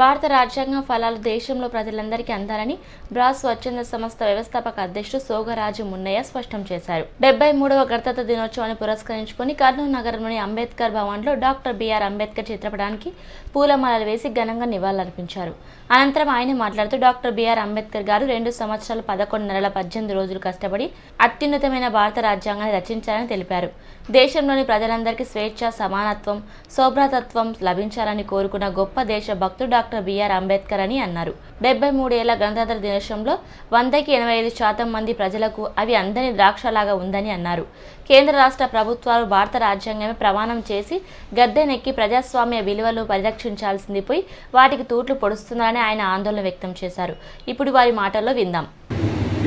భారత రాజ్యాంగ ఫలాలు దేశంలో ప్రజలందరికీ అందాలని బ్రాస్ స్వచ్ఛంద సంస్థ వ్యవస్థాపక అధ్యక్షుడు సోగరాజు మున్నయ్య స్పష్టం చేశారు. డెబ్బై మూడవ గణతంత్ర దినోత్సవాన్ని పురస్కరించుకుని కర్నూలు నగరంలోని అంబేద్కర్ భవన్లో డాక్టర్ బీఆర్ అంబేద్కర్ చిత్రపటానికి పూలమాలలు వేసి ఘనంగా నివాళులర్పించారు. అనంతరం ఆయన మాట్లాడుతూ డాక్టర్ బీఆర్ అంబేద్కర్ గారు రెండు సంవత్సరాలు పదకొండు నెలల పద్దెనిమిది రోజులు కష్టపడి అత్యున్నతమైన భారత రాజ్యాంగాన్ని రచించారని తెలిపారు. దేశంలోని ప్రజలందరికీ స్వేచ్ఛ సమానత్వం శోభ్రతత్వం లభించాలని కోరుకున్న గొప్ప దేశభక్తుడు డాక్టర్ బిఆర్ అంబేద్కర్ అని అన్నారు. డెబ్బై మూడేళ్ళ గణతంత్ర దినోత్సవంలో వందకి ఎనభై ఐదు శాతం మంది ప్రజలకు అవి అందని ద్రాక్షలాగా ఉందని అన్నారు. కేంద్ర రాష్ట్ర ప్రభుత్వాలు భారత రాజ్యాంగమే ప్రమాణం చేసి గద్దెనెక్కి ప్రజాస్వామ్య విలువలు పరిరక్షించాల్సింది పోయి వాటికి తూట్లు పొడుస్తున్నారని ఆయన ఆందోళన వ్యక్తం చేశారు. ఇప్పుడు వారి మాటల్లో విందాం.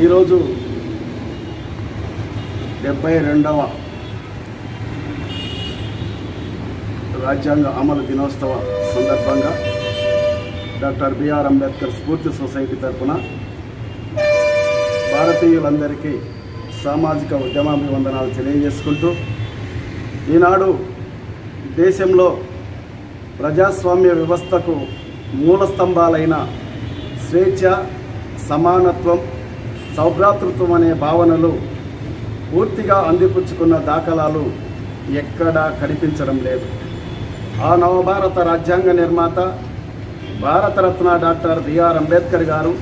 ఈరోజు డెబ్బై రెండవ రాజ్యాంగ అమలు దినోత్సవ సందర్భంగా డాక్టర్ బిఆర్ అంబేద్కర్ స్ఫూర్తి సొసైటీ తరఫున భారతీయులందరికీ సామాజిక ఉద్యమాభివందనాలు తెలియజేసుకుంటూ ఈనాడు దేశంలో ప్రజాస్వామ్య వ్యవస్థకు మూల స్తంభాలైన స్వేచ్ఛ సమానత్వం సౌభ్రాతృత్వం అనే భావనలు పూర్తిగా అందిపుచ్చుకున్న దాఖలాలు ఎక్కడా కనిపించడం లేదు. ఆ నవభారత రాజ్యాంగ నిర్మాత భారతరత్న డాక్టర్ బిఆర్ అంబేద్కర్ గారు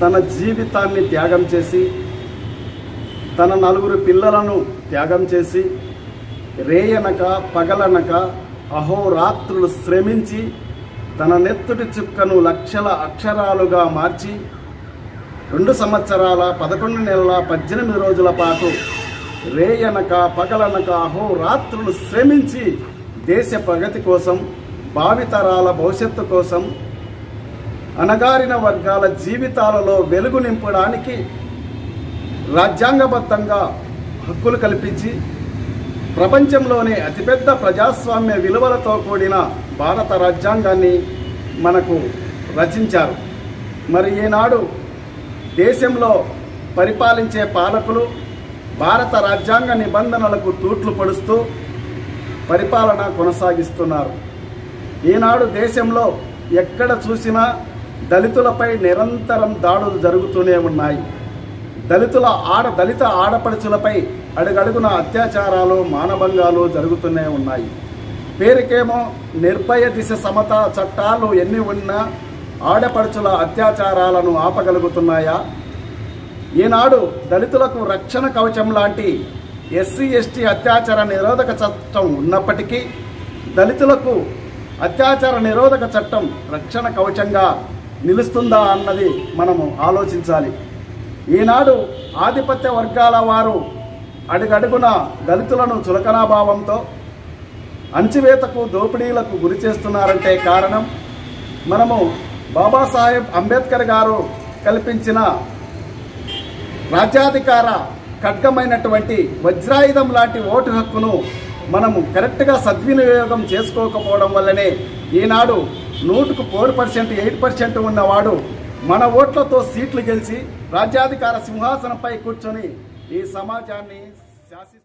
తన జీవితాన్ని త్యాగం చేసి తన నలుగురు పిల్లలను త్యాగం చేసి రేయనక పగలనక అహోరాత్రులు శ్రమించి తన నెత్తుటి చుక్కను లక్షల అక్షరాలుగా మార్చి రెండు సంవత్సరాల పదకొండు నెలల పద్దెనిమిది రోజుల పాటు రేయనక పగలనక అహోరాత్రులు శ్రమించి దేశ ప్రగతి కోసం భావితరాల భవిష్యత్తు కోసం అణగారిన వర్గాల జీవితాలలో వెలుగు నింపడానికి రాజ్యాంగబద్ధంగా హక్కులు కల్పించి ప్రపంచంలోనే అతిపెద్ద ప్రజాస్వామ్య విలువలతో కూడిన భారత రాజ్యాంగాన్ని మనకు రచించారు. మరి ఈనాడు దేశంలో పరిపాలించే పాలకులు భారత రాజ్యాంగ నిబంధనలకు తూట్లు పడుస్తూ పరిపాలన కొనసాగిస్తున్నారు. ఈనాడు దేశంలో ఎక్కడ చూసినా దళితులపై నిరంతరం దాడులు జరుగుతూనే ఉన్నాయి. దళితుల ఆడ దళిత ఆడపడుచులపై అడుగడుగున అత్యాచారాలు మానభంగాలు జరుగుతూనే ఉన్నాయి. పేరుకేమో నిర్భయ దిశ సమత చట్టాలు ఎన్ని ఉన్నా ఆడపడుచుల అత్యాచారాలను ఆపగలుగుతున్నాయా? ఈనాడు దళితులకు రక్షణ కవచం లాంటి ఎస్సీ ఎస్టీ అత్యాచార నిరోధక చట్టం ఉన్నప్పటికీ దళితులకు అత్యాచార నిరోధక చట్టం రక్షణ కవచంగా నిలుస్తుందా అన్నది మనము ఆలోచించాలి. ఈనాడు ఆధిపత్య వర్గాల వారు అడుగడుగున దళితులను చులకనాభావంతో అంచివేతకు దోపిడీలకు గురి చేస్తున్నారంటే కారణం మనము బాబాసాహెబ్ అంబేద్కర్ గారు కల్పించిన రాజ్యాధికార ఖడ్గమైనటువంటి వజ్రాయుధం లాంటి ఓటు హక్కును మనము కరెక్ట్గా సద్వినియోగం చేసుకోకపోవడం వల్లనే ఈనాడు నూటుకు ఫోర్ పర్సెంట్ ఎయిట్ పర్సెంట్ ఉన్నవాడు మన ఓట్లతో సీట్లు గెలిచి రాజ్యాధికార సింహాసనంపై కూర్చొని ఈ సమాజాన్ని శాసి